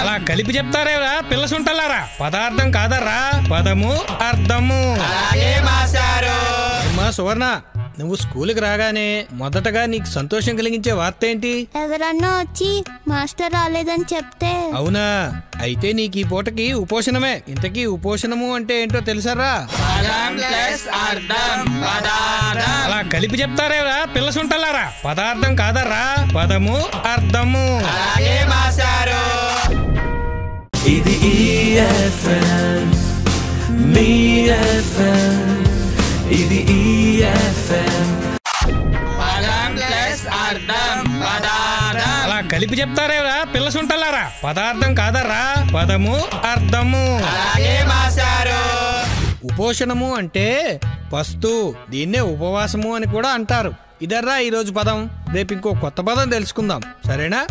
అలా కలిపి చెప్తారేరా పిల్ల సుంటలారా పదార్థం కాదర్రా పదము అర్థము. అమ్మా సువర్ణ నువ్వు స్కూల్కి రాగానే మొదటగా నీకు సంతోషం కలిగించే వార్త ఏంటి ఎవరన్నా వచ్చి మాస్టర్ రాలేదని చెప్తే? అవునా? అయితే నీకు ఈ పూటకి ఉపోషణమే. ఇంతకీ ఉపోషణము అంటే ఏంటో తెలుసారా? పదం ప్లస్ అర్థం పదార్థం. అలా కలిపి చెప్తారేరా పిల్ల సుంటలారా పదార్థం కాదర్రా పదము అర్థము. ఇది మీ FM ఇది పదార్థం అలా కలిపి చెప్తారేరా పిల్ల సుంటలారా పదార్థం కాదర్రా పదము అర్థము. ఉపోషణము అంటే పస్తు దీన్నే ఉపవాసము అని కూడా అంటారు. ఇదర్రా ఈరోజు పదం? రేపు ఇంకో కొత్త పదం తెలుసుకుందాం. సరేనా?